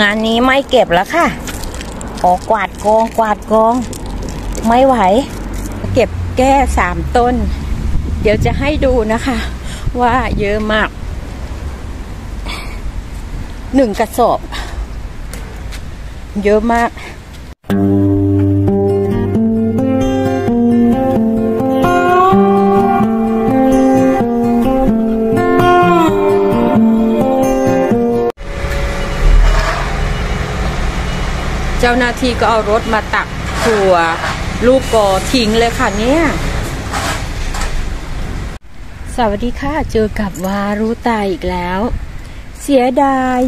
งานนี้ไม่เก็บแล้วค่ะออกวาดกองกวาดกอง ไม่ไหว เก็บแก้สามต้น เดี๋ยวจะให้ดูนะคะ ว่าเยอะมากหนึ่งกระสอบ เยอะมาก เจ้าหน้าที่ก็เอารถมาตักถั่วลูกกอทิ้งเลยค่ะเนี่ย สวัสดีค่ะ เจอกับวารุตาอีกแล้ว เสียดาย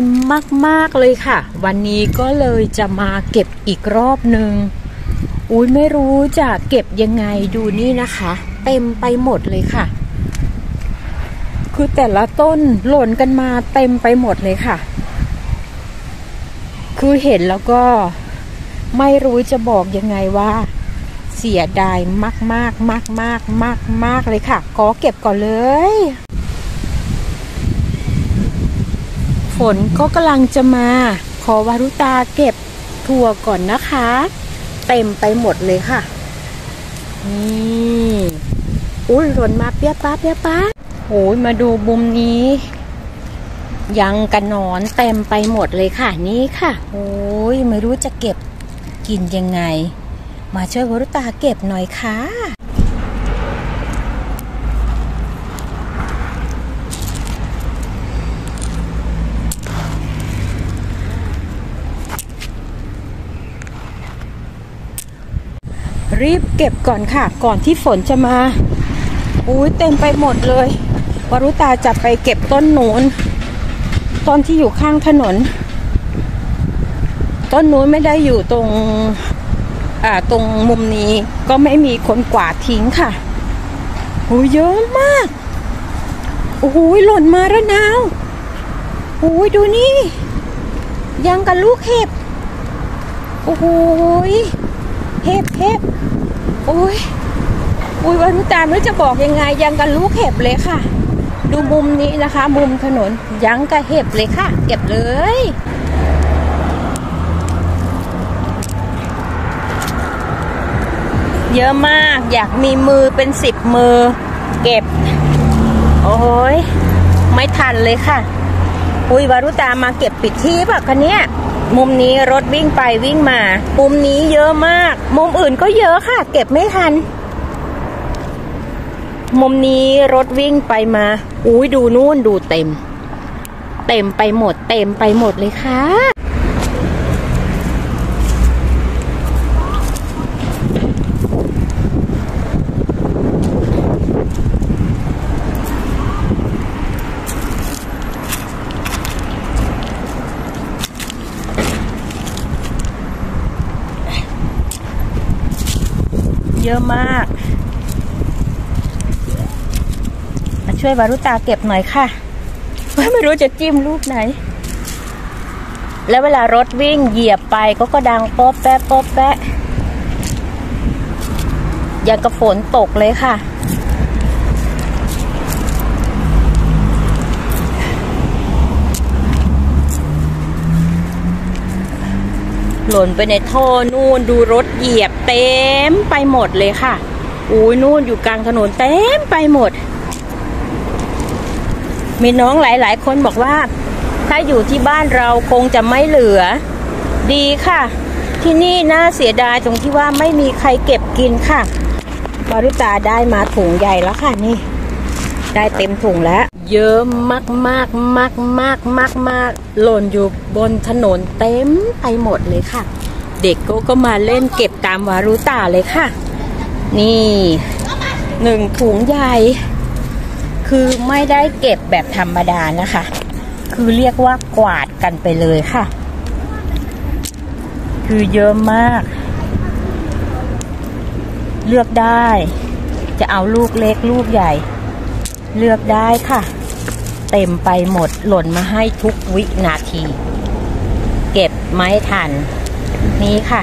มาก ๆ เลยค่ะ วันนี้ก็เลยจะมาเก็บอีกรอบหนึ่งอุ้ยไม่รู้จะเก็บยังไงดูนี่นะคะ เต็มไปหมดเลยค่ะ คือแต่ละต้นหล่นกันมาเต็มไปหมดเลยค่ะ คือเห็นแล้วก็ไม่รู้จะบอกยังไงว่าเสียดายมากมากมากมากมากมากเลยค่ะ ขอเก็บก่อนเลย ฝนก็กำลังจะมา ขอวารุตาเก็บถั่วก่อนนะคะ เต็มไปหมดเลยค่ะ นี่อุ้ยหล่นมาเปียป้าเปียป้าโอ้ยมาดูบุมนี้ ยังกันนอนเต็มไปหมดเลยค่ะนี่ค่ะ โอ้ยไม่รู้จะเก็บกินยังไง มาช่วยวรุตาเก็บหน่อยค่ะรีบเก็บก่อนค่ะ ก่อนที่ฝนจะมา อุ้ยเต็มไปหมดเลย วรุตาจะไปเก็บต้นหนูน ต้นที่อยู่ข้างถนน ต้นนู้นไม่ได้อยู่ตรงอ่าตรงมุมนี้ก็ไม่มีคนกวาดทิ้งค่ะโอ้ยเยอะมากโอ้โหหล่นมาแล้วนาวโอ้ยดูนี่ยังกับลูกเห็บโอ้โหเห็บเห็บโอ้ยอุ้ยวารุตาไม่รู้จะบอกยังไงยังกับลูกเห็บเลยค่ะ ดูมุมนี้นะคะ มุมถนนยังกับเห็บเลยค่ะ เก็บเลยเยอะมากอยากมีมือเป็นสิบมือ เก็บ โอ้ยไม่ทันเลยค่ะ อุ้ยวารุตามาเก็บปิดที่ป่ะคะเนี้ยมุมนี้รถวิ่งไปวิ่งมา มุมนี้เยอะมาก มุมอื่นก็เยอะค่ะ เก็บไม่ทัน มุมนี้รถวิ่งไปมา อุ้ยดูนู่นดูเต็ม เต็มไปหมด เต็มไปหมดเลยค่ะ เยอะมาก มา ช่วยวารุตาเก็บหน่อยค่ะไม่รู้จะจิ้มลูกไหน แล้วเวลารถวิ่งเหยียบไปก็ก็ดังป๊อบแป๊ะป๊อบแป๊ะยังกับฝนตกเลยค่ะ หล่นไปในท่อนู่นดูรถเหยียบเต็มไปหมดเลยค่ะอุ้ยนู่นอยู่กลางถนนเต็มไปหมด มีน้องหลาย ๆ คนบอกว่า ถ้าอยู่ที่บ้านเราคงจะไม่เหลือ ดีค่ะ ที่นี่น่าเสียดายตรงที่ว่าไม่มีใครเก็บกินค่ะมารุตาได้มาถุงใหญ่แล้วค่ะนี่ ได้เต็มถุงแล้ว เยอะมากมากมากมากมากมากหล่นอยู่บนถนนเต็มไปหมดเลยค่ะ เด็กก็ก็มาเล่นเก็บตามวารุตาเลยค่ะ นี่หนึ่งถุงใหญ่ คือไม่ได้เก็บแบบธรรมดานะคะ คือเรียกว่ากวาดกันไปเลยค่ะ คือเยอะมาก เลือกได้ จะเอาลูกเล็กลูกใหญ่ เลือกได้ค่ะ เต็มไปหมดหล่นมาให้ทุกวินาที เก็บไม่ทัน นี่ค่ะ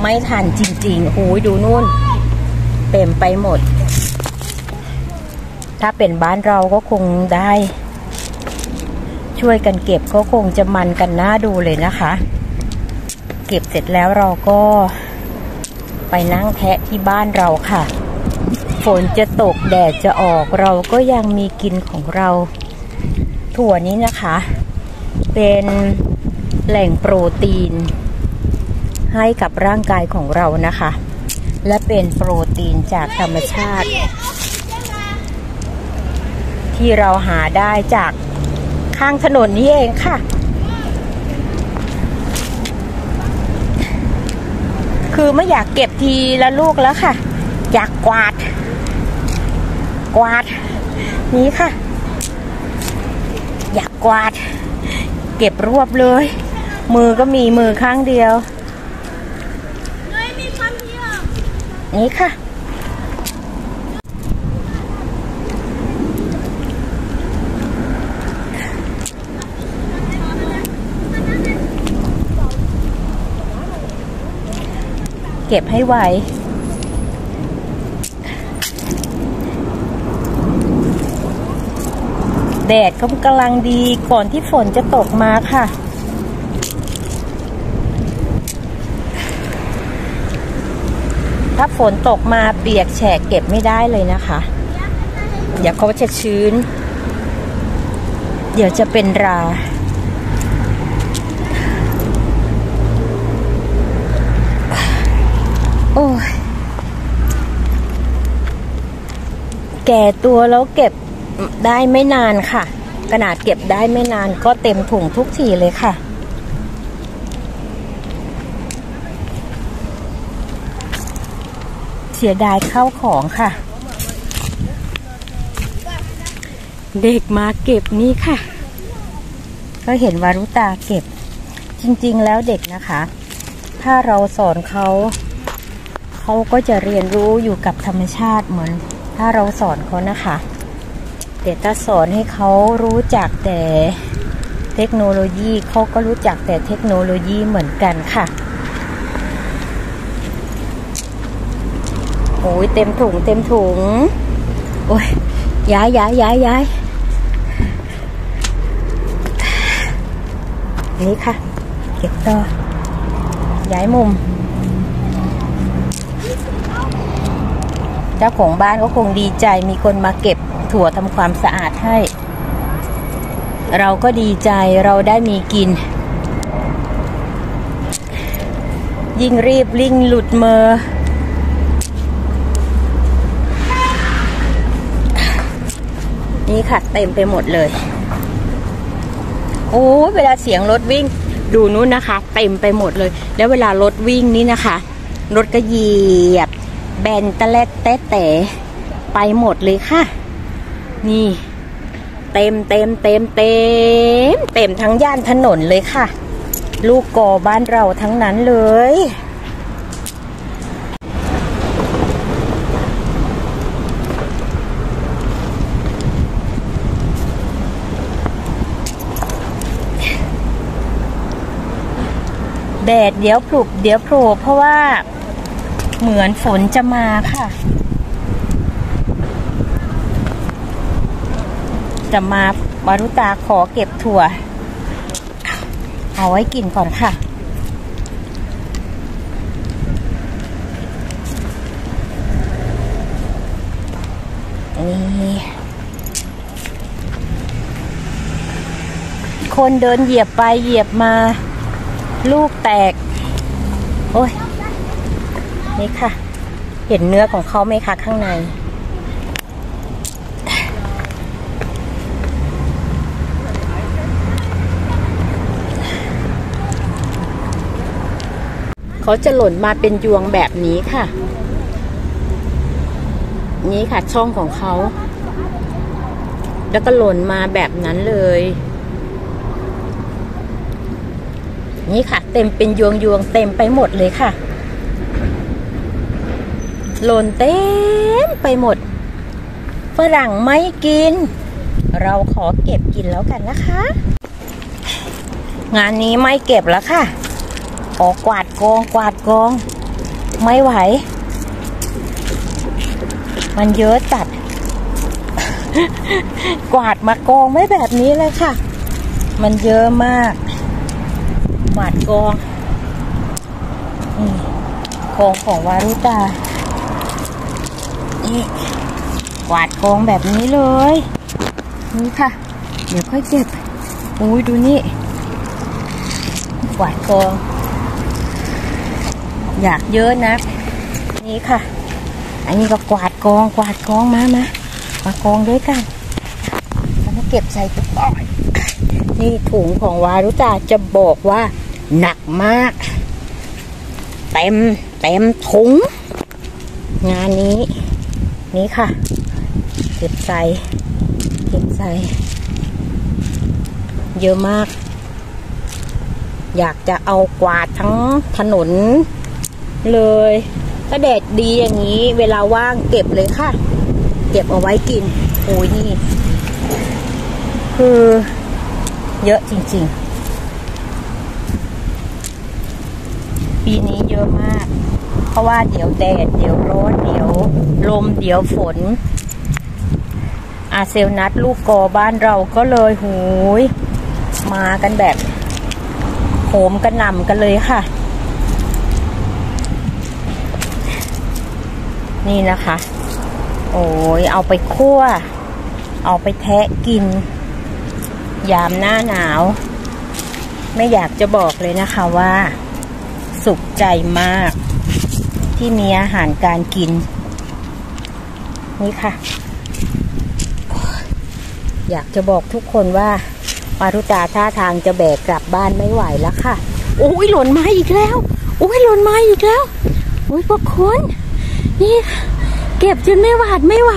ไม่ทันจริงๆโอ้ยดูนู่น เต็มไปหมด ถ้าเป็นบ้านเราก็คงได้ ช่วยกันเก็บก็คงจะมันกันหน่าดูเลยนะคะ เก็บเสร็จแล้วเราก็ไปนั่งแทะที่บ้านเราค่ะ ฝนจะตกแดดจะออกเราก็ยังมีกินของเรา ถั่วนี้นะคะ เป็นแหล่งโปรตีน ให้กับร่างกายของเรานะคะ และเป็นโปรตีนจากธรรมชาติ ที่เราหาได้จากข้างถนนนี้เองค่ะ คือไม่อยากเก็บทีละลูกแล้วค่ะ อยากกวาด กวาด นี้ค่ะ อยากกวาด เก็บรวบเลย มือก็มีมือข้างเดียว นี่ค่ะ เก็บให้ไวแดดก็กำลังดีก่อนที่ฝนจะตกมาค่ะ ถ้าฝนตกมาเปียกแฉกเก็บไม่ได้เลยนะคะ เดี๋ยวเขาจะชื้น เดี๋ยวจะเป็นราโอ้ยแก่ตัวแล้วเก็บได้ไม่นานค่ะ ขนาดเก็บได้ไม่นานก็เต็มถุงทุกทีเลยค่ะ เสียดายเข้าของค่ะ เด็กมาเก็บนี่ค่ะ ก็เห็นวารุตาเก็บ จริงๆแล้วเด็กนะคะ ถ้าเราสอนเขาเขาก็จะเรียนรู้อยู่กับธรรมชาติเหมือน ถ้าเราสอนเขานะคะแต่ถ้าสอนให้เขารู้จักแต่เทคโนโลยีเขาก็รู้จักแต่เทคโนโลยีเหมือนกันค่ะ โอ้ ยเต็มถุงเต็มถุง โอ้ยย้ายย้ายย้ายย้ายนี่ค่ะ เก็บต่อ ย้ายมุม เจ้าของบ้านก็คงดีใจมีคนมาเก็บถั่วทำความสะอาดให้ เราก็ดีใจเราได้มีกิน ยิ่งรีบลิ่งหลุดมือ นี่ค่ะ เต็มไปหมดเลย โอ้เวลาเสียงรถวิ่งดูนู้นนะคะ เต็มไปหมดเลย แล้วเวลารถวิ่งนี่นะคะ รถก็เหยียบ แบนตะเล็ดแตะแต่ไปหมดเลยค่ะ นี่ เต็มเต็มเต็มเต็มเต็มทั้งย่านถนนเลยค่ะ ลูกกอบ้านเราทั้งนั้นเลย แดดเดี๋ยวปลุกเดี๋ยวโผล่เพราะว่าเหมือนฝนจะมาค่ะ จะมามารุตาขอเก็บถั่ว เอาไว้กินก่อนค่ะนี่คนเดินเหยียบไปเหยียบมา ลูกแตก โอ้ย นี่ค่ะ เห็นเนื้อของเขาไหมคะข้างใน เขาจะหล่นมาเป็นยวงแบบนี้ค่ะ นี้ค่ะช่องของเขา แล้วก็หล่นมาแบบนั้นเลย นี่ค่ะ เต็มเป็นยวงยวงเต็มไปหมดเลยค่ะหล่นเต็มไปหมดฝรั่งไม่กิน เราขอเก็บกินแล้วกันนะคะ งานนี้ไม่เก็บแล้วค่ะขอกวาดกองกวาดกอง ไม่ไหว มันเยอะจัด กวาดมากองไม่แบบนี้เลยค่ะ มันเยอะมาก หวาดกองนี่กองของวารุตา นี่กวาดกองแบบนี้เลย นี่ค่ะ เดี๋ยวค่อยเก็บอุ้ยดูนี่กวาดกอง อยากเยอะนะ นี่ค่ะ อันนี้ก็กวาดกองกวาดกองมามามากองด้วยกันแล้วมาเก็บใส่ถุงนี่ถุงของวารุตาจะบอกว่า หนักมาก เต็มเต็มถุง งานนี้ นี่ค่ะ เก็บใส่เก็บใส่เยอะมาก อยากจะเอากวาดทั้งถนนเลยถ้าแดดดีอย่างนี้ เวลาว่างเก็บเลยค่ะ เก็บเอาไว้กิน โอ้ยนี่ คือ เยอะจริง ๆ ปีนี้เยอะมาก เพราะว่าเดี๋ยวแดด เดี๋ยวร้อนเดี๋ยวลมเดี๋ยวฝน อาเซลนัดลูกกอบ้านเราก็เลยหูย มากันแบบโหมกระหน่ำกันเลยค่ะ นี่นะคะ โอ้ยเอาไปคั่ว เอาไปแทะกิน ยามหน้าหนาว ไม่อยากจะบอกเลยนะคะว่า สุขใจมาก ที่มีอาหารการกิน นี่ค่ะ อยากจะบอกทุกคนว่ามารุตาท่าทางจะแบกกลับบ้านไม่ไหวแล้วค่ะโอ้ยหล่นมาอีกแล้วโอ้ยหล่นมาอีกแล้วโอ้ยพวกคุณนี่เก็บจนไม่หวาดไม่ไหว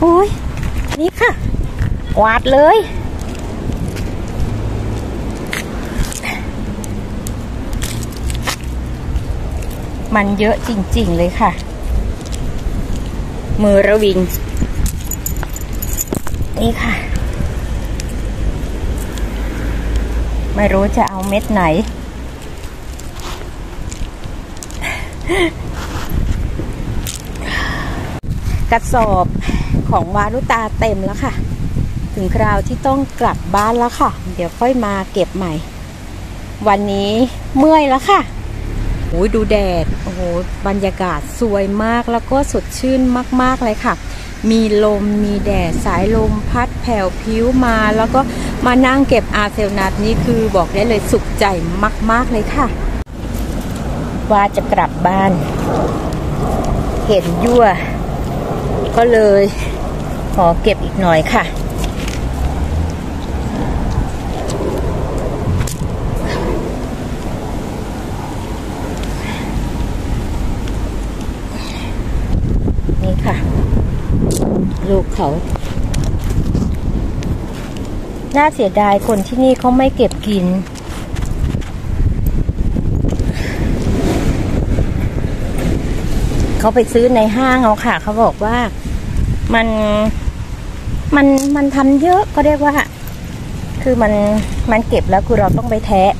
โอ้ยนี่ค่ะกวาดเลย มันเยอะจริง ๆ เลยค่ะ มือระวิง นี่ค่ะ ไม่รู้จะเอาเม็ดไหน กระสอบของวารุตาเต็มแล้วค่ะ ถึงคราวที่ต้องกลับบ้านแล้วค่ะ เดี๋ยวค่อยมาเก็บใหม่ วันนี้เมื่อยแล้วค่ะ โอ้ยดูแดด โอ้โห บรรยากาศสวยมากแล้วก็สดชื่นมาก ๆ เลยค่ะ มีลม มีแดด สายลมพัดแผ่วพิ้วมา แล้วก็มานั่งเก็บอาเซลนัทนี่คือบอกได้เลยสุขใจมาก ๆ เลยค่ะ ว่าจะกลับบ้าน เห็นยั่ว ก็เลยขอเก็บอีกหน่อยค่ะ นี่ค่ะ ลูกเขา น่าเสียดายคนที่นี่เขาไม่เก็บกิน เขาไปซื้อในห้างเอาค่ะ เขาบอกว่ามันมันมันทำเยอะก็เรียกว่า คือมันมันเก็บแล้วคือเราต้องไปแทะ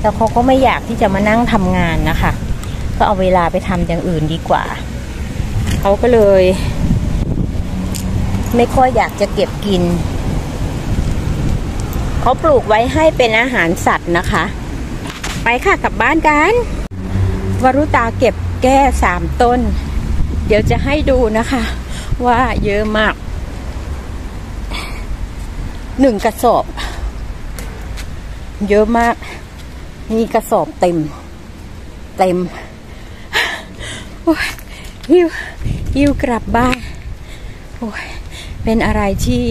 แล้วเขาก็ไม่อยากที่จะมานั่งทำงานนะคะ ก็เอาเวลาไปทำอย่างอื่นดีกว่า เขาก็เลย ไม่ค่อยอยากจะเก็บกิน เขาปลูกไว้ให้เป็นอาหารสัตว์นะคะ ไปค่ะกลับบ้านกันวรุตาเก็บแก้สามต้น เดี๋ยวจะให้ดูนะคะ ว่าเยอะมากหนึ่งกระสอบ เยอะมาก มีกระสอบเต็ม เต็ม โอ้ยหิว หิวกลับบ้านโอ้ยเป็นอะไรที่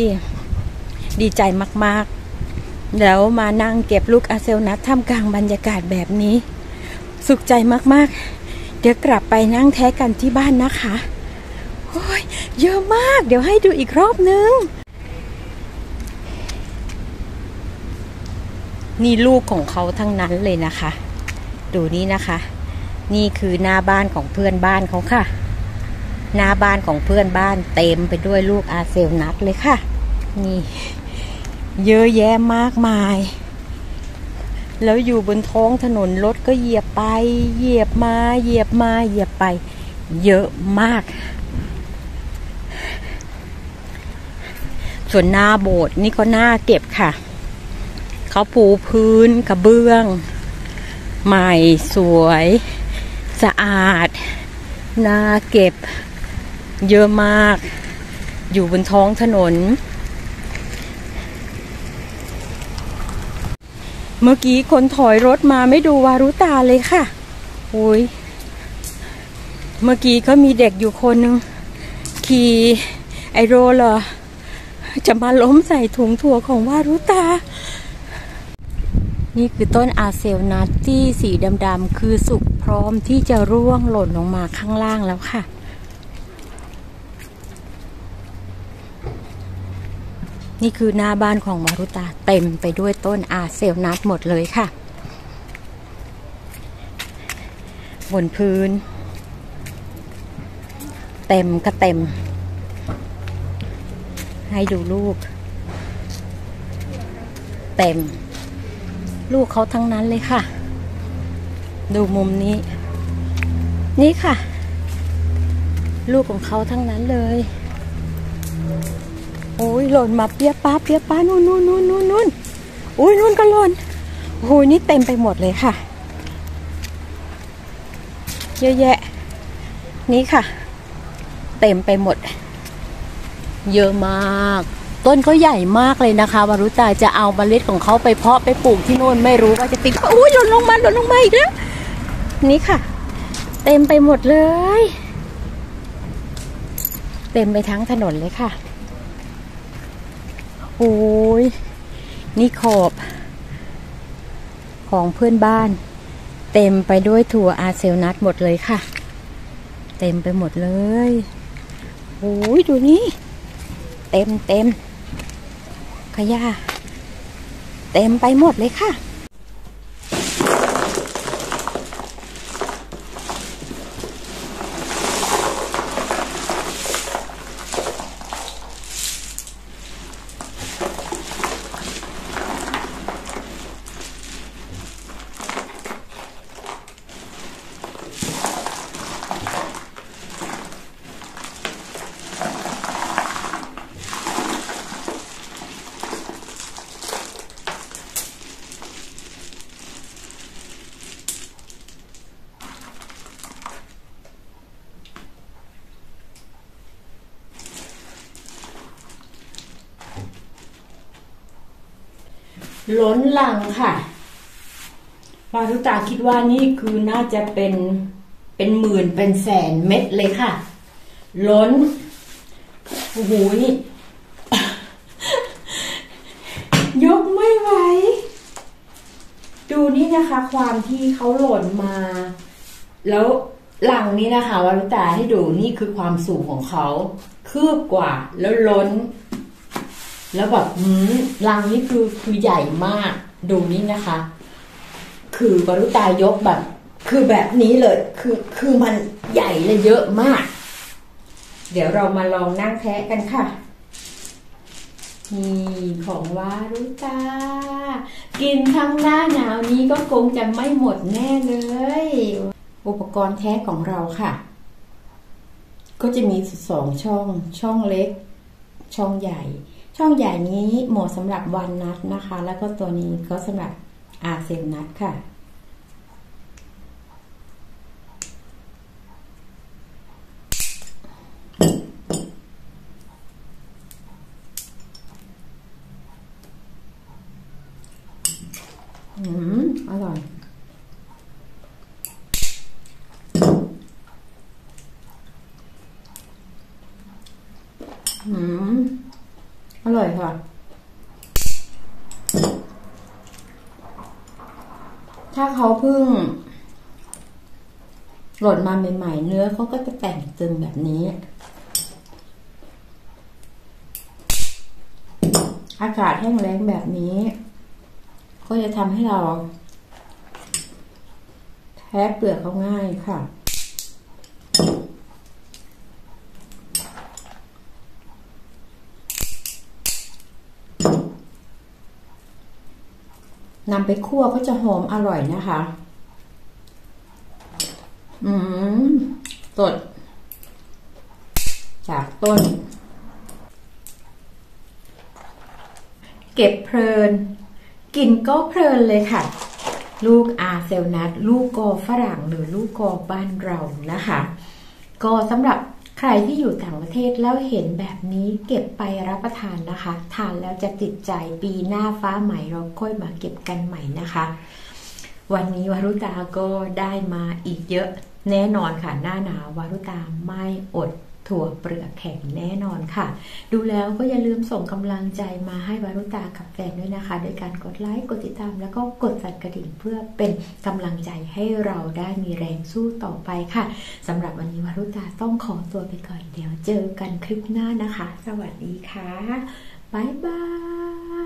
ดีใจมากๆ แล้วมานั่งเก็บลูกอาเซลนัทท่ามกลางบรรยากาศแบบนี้ สุขใจมากๆ เดี๋ยวกลับไปนั่งแท้กันที่บ้านนะคะโอ้ยเยอะมาก เดี๋ยวให้ดูอีกรอบนึง นี่ลูกของเขาทั้งนั้นเลยนะคะ ดูนี่นะคะ นี่คือหน้าบ้านของเพื่อนบ้านเขาค่ะ หน้าบ้านของเพื่อนบ้านเต็มไปด้วยลูกอาเซลนัทเลยค่ะ นี่ เยอะแยะมากมาย แล้วอยู่บนท้องถนนรถก็เหยียบไป เหยียบมาเหยียบมาเหยียบไป เยอะมาก ส่วนหน้าโบสถ์นี่ก็น่าเก็บค่ะ เขาปูพื้นกระเบื้อง ใหม่สวย สะอาดนาเก็บ เยอะมาก อยู่บนท้องถนน เมื่อกี้คนถอยรถมาไม่ดูวารุตาเลยค่ะโอ้ยเมื่อกี้ก็มีเด็กอยู่คนหนึ่งขี่ไอโรลอร์จะมาล้มใส่ถุงถั่วของวารุตา นี่คือต้นอาเซลนัตที่สีดำๆคือสุกพร้อมที่จะร่วงหล่นลงมาข้างล่างแล้วค่ะ นี่คือหน้าบ้านของมารุตาเต็มไปด้วยต้นอาเซลนัทหมดเลยค่ะ บนพื้น เต็มก็เต็ม ให้ดูลูก เต็ม ลูกเขาทั้งนั้นเลยค่ะ ดูมุมนี้ นี่ค่ะ ลูกของเขาทั้งนั้นเลยโอ้ย หล่นมาเปียป้าเปียป้านู่นนู่นนู่นนู่นนู่นโอ้ยนู่นก็หล่นโอ้ยนี่เต็มไปหมดเลยค่ะ เยอะแยะ นี่ค่ะ เต็มไปหมด เยอะมาก ต้นเขาใหญ่มากเลยนะคะวารุตาจะเอาเมล็ดของเขาไปเพาะไปปลูกที่โน่นไม่รู้ว่าจะติดอุ้ยหล่นลงมาหล่นลงมาอีกแล้วนี่ค่ะ เต็มไปหมดเลย เต็มไปทั้งถนนเลยค่ะ โอ้ยนี่ขอบ ของเพื่อนบ้าน เต็มไปด้วยถั่วอาเซลนัทหมดเลยค่ะ เต็มไปหมดเลยโอ้ยดูนี่ เต็มเต็มขยะเต็มไปหมดเลยค่ะ ล้นลังค่ะปารุตาคิดว่านี่คือน่าจะเป็นเป็นหมื่นเป็นแสนเม็ดเลยค่ะ ล้นโอ้โหนี่ยกไม่ไหว ดูนี่นะคะ ความที่เขาหล่นมา แล้วหลังนี้นะคะวารุตาให้ดูนี่คือความสูงของเขา คืบกว่าแล้วล้น แล้วแบบหืมรังนี้คือคือใหญ่มากดูนี่นะคะ คือบารุตายกแบบ คือแบบนี้เลย คือคือมันใหญ่และเยอะมาก เดี๋ยวเรามาลองนั่งแทะกันค่ะนี่ของวารุตา กินทั้งหน้าหนาวนี้ก็คงจะไม่หมดแน่เลย อุปกรณ์แท้ของเราค่ะ ก็จะมีสองช่อง ช่องเล็ก ช่องใหญ่ ช่องใหญ่นี้เหมาะสำหรับวันนัดนะคะ แล้วก็ตัวนี้ก็สำหรับอาเซนนัดค่ะ อืม อร่อย อืม อร่อยค่ะ ถ้า เขาเพิ่งหล่นมาใหม่ๆ เนื้อเขาก็จะแต่งตึงแบบนี้ อากาศแห้งแล้งแบบนี้ ก็จะทำให้เราแทะเปลือกเขาง่ายค่ะ นำไปคั่วก็จะหอมอร่อยนะคะ อืมสด จากต้น เก็บเพลิน กินก็เพลินเลยค่ะ ลูกอาเซลนัท ลูกกอฝรั่งหรือลูกกอบ้านเรานะคะ ก็สำหรับ ใครที่อยู่ต่างประเทศแล้วเห็นแบบนี้เก็บไปรับประทานนะคะ ทานแล้วจะติดใจปีหน้าฟ้าใหม่เราค่อยมาเก็บกันใหม่นะคะ วันนี้วารุตาก็ได้มาอีกเยอะแน่นอนค่ะหน้าหนาววารุตาไม่อด ถั่วเปลือกแข็งแน่นอนค่ะ ดูแล้วก็อย่าลืมส่งกำลังใจมาให้วารุตากับแฟนด้วยนะคะ โดยการกดไลค์ กดติดตาม แล้วก็กดสั่นกระดิ่งเพื่อเป็นกำลังใจให้เราได้มีแรงสู้ต่อไปค่ะสำหรับวันนี้วารุตาต้องขอตัวไปก่อนเดี๋ยวเจอกันคลิปหน้านะคะ สวัสดีค่ะบ๊ายบาย